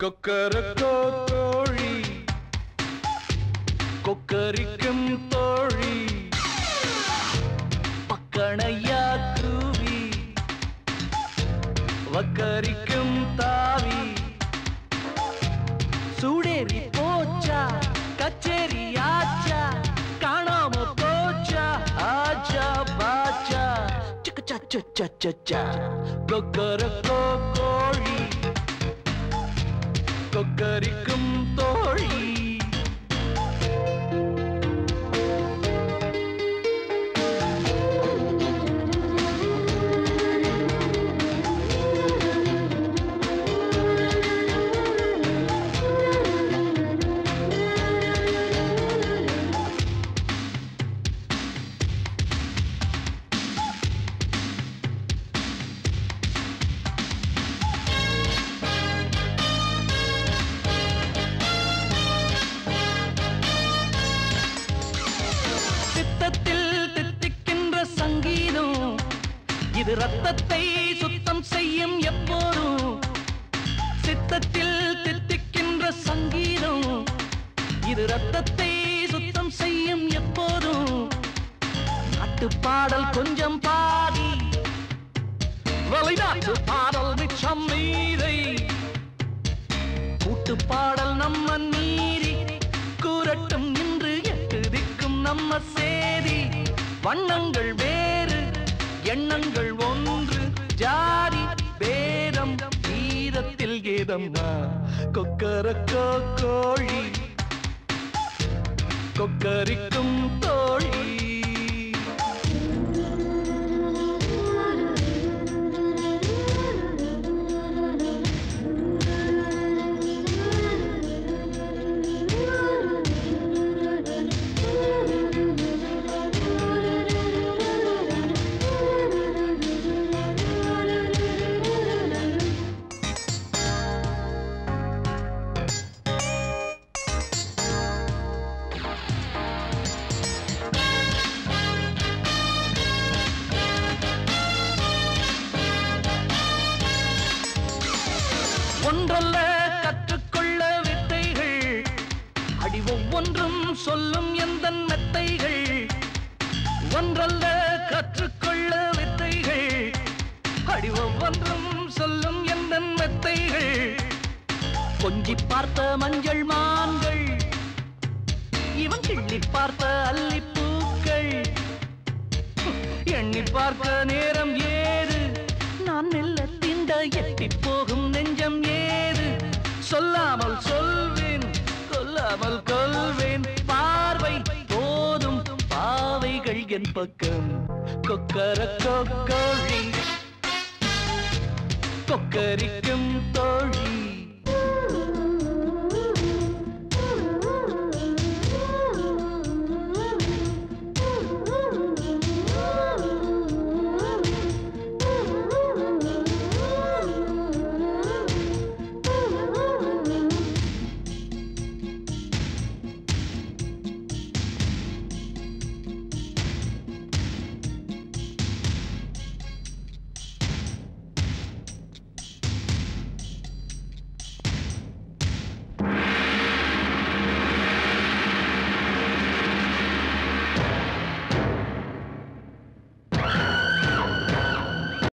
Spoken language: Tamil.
കൊക്കരക്കോ തോഴി കൊക്കരിക്കും തോഴി പക്കണയ്യാ കൂവി വക്കരിക്കും താവി സൂടേറി പോച്ച കച്ചേരി ആച്ച കാണാമ പോച്ച ആച്ച ബാച്ച ചുക്കച്ച ചുച്ച ചുച്ച കൊക്കരക്കോ കോഴി கொக்கரிக்கும் தோழி. இது ரத்தத்தை சுத்தம் செய்யும் எப்போதும். சித்தத்தில் தித்திக்கின்ற சங்கீதம். இது ரத்தத்தை சுத்தம் செய்யும் எப்போதும். நாட்டு பாடல் கொஞ்சம் பாடி. வெளிநாட்டு பாடல் மிச்சம் மீதை கூட்டு பாடல் நம்ம மீறி. கூறட்டும் இன்று எட்டு திக்கும் நம்ம சேதி. வண்ணங்கள் வே எண்ணங்கள் ஒன்று ஜாதி பேதம் கீதத்தில் கீதம்மா கொக்கரக்கோ கோழி கொக்கரிக்கும் தோழி. ஒன்றல்ல கற்றுக்கொள்ள வித்தைகள். அடி ஒவ்வொன்றும் சொல்லும் எந்த மெத்தைகள் ஒன்றல்ல கற்றுக்கொள்ள வித்தைகள். அடி ஒவ்வொன்றும் சொல்லும் எந்த மெத்தைகள் கொஞ்சி பார்த்த மஞ்சள் மான்கள். இவன் கிள்ளி பார்த்த அல்லிப்பூக்கள் எண்ணி பார்க்க நேரம் ஏறு நான் மெல்ல திண்ட எட்டி போகும் பக்கம். கொக்கர கொக்கோழி கொக்கரிக்கும் தோழி.